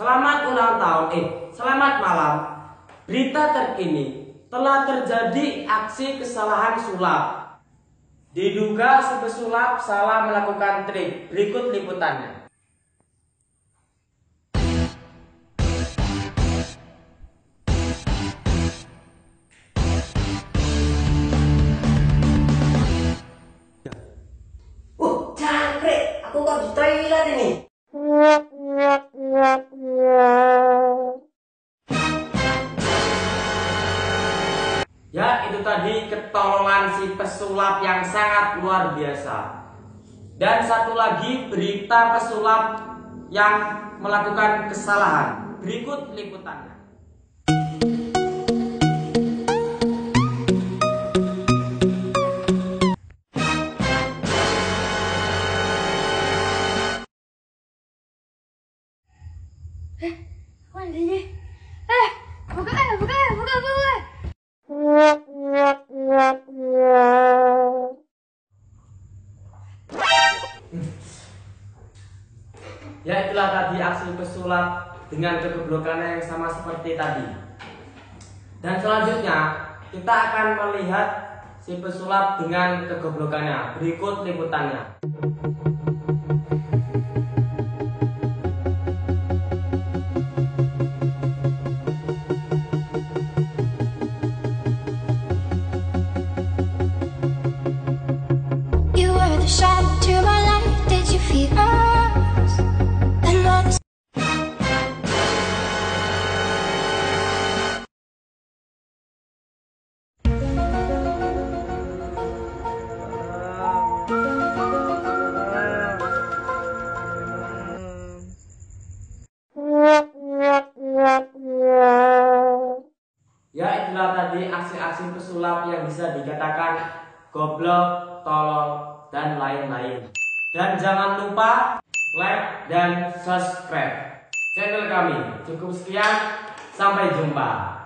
Selamat ulang tahun, eh, selamat malam. Berita terkini telah terjadi aksi kesalahan sulap. Diduga si pesulap salah melakukan trik. Berikut liputannya. Uh, jangkrik, aku kok di toilet ini. Ya, itu tadi ketololan si pesulap yang sangat luar biasa. Dan satu lagi berita pesulap yang melakukan kesalahan. Berikut liputannya. Mana dia? Eh, Ya itulah tadi aksi pesulap dengan kegoblokannya yang sama seperti tadi. Dan selanjutnya kita akan melihat si pesulap dengan kegoblokannya. Berikut liputannya. Itulah tadi aksi-aksi pesulap yang bisa dikatakan goblok, tolol, dan lain-lain. Dan jangan lupa like dan subscribe channel kami. Cukup sekian, sampai jumpa.